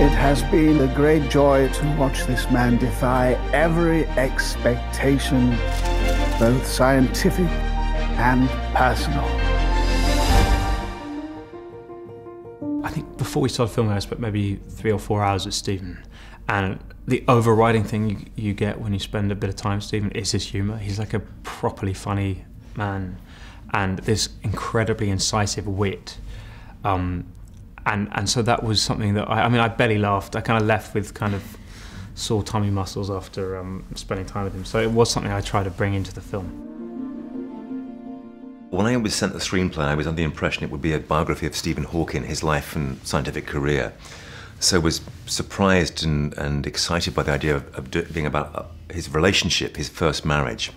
It has been a great joy to watch this man defy every expectation, both scientific and personal. I think before we started filming, I spent maybe three or four hours with Stephen. And the overriding thing you, you get when you spend a bit of time with Stephen is his humour. He's like a properly funny man and this incredibly incisive wit. Um, and, and so that was something that I, I mean, I barely laughed. I kind of left with kind of sore tummy muscles after um, spending time with him. So it was something I tried to bring into the film. When I was sent the screenplay, I was under the impression it would be a biography of Stephen Hawking, his life and scientific career. So was surprised and, and excited by the idea of, of being about uh, his relationship, his first marriage.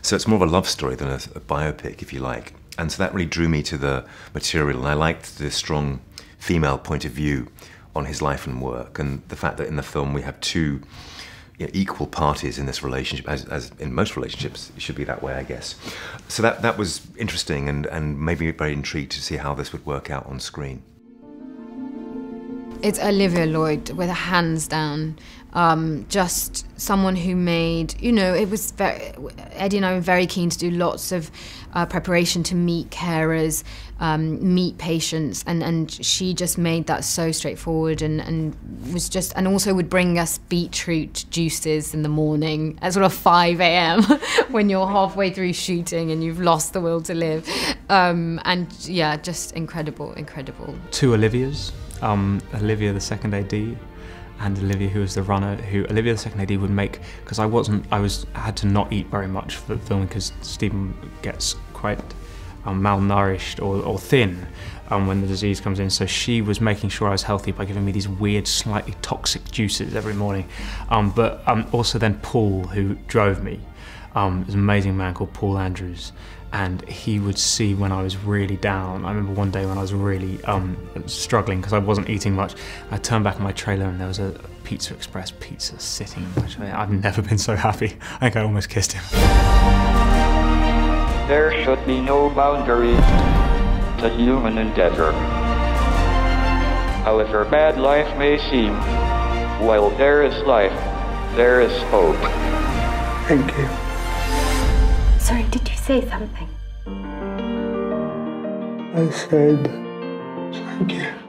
So it's more of a love story than a, a biopic, if you like. And so that really drew me to the material, and I liked the strong female point of view on his life and work, and the fact that in the film we have two you know, equal parties in this relationship, as, as in most relationships, it should be that way, I guess. So that, that was interesting and, and made me very intrigued to see how this would work out on screen. It's Olivia Lloyd with a hands down. Um, just someone who made, you know, it was very, Eddie and I were very keen to do lots of uh, preparation to meet carers, um, meet patients, and, and she just made that so straightforward and, and was just, and also would bring us beetroot juices in the morning at sort of 5 a.m. when you're halfway through shooting and you've lost the will to live. Um, and yeah, just incredible, incredible. Two Olivias um, Olivia, the second AD, and Olivia, who was the runner, who Olivia, the second AD, would make because I wasn't, I was had to not eat very much for filming because Stephen gets quite um, malnourished or, or thin um, when the disease comes in. So she was making sure I was healthy by giving me these weird, slightly toxic juices every morning. Um, but um, also then Paul, who drove me, um, an amazing man called Paul Andrews, and he would see when I was really down. I remember one day when I was really um, struggling because I wasn't eating much. I turned back on my trailer and there was a Pizza Express pizza sitting in my. I've never been so happy. I think I almost kissed him. There should be no boundaries to human endeavor. However bad life may seem, while there is life, there is hope. Thank you. Sorry, did you say something? I said, thank you.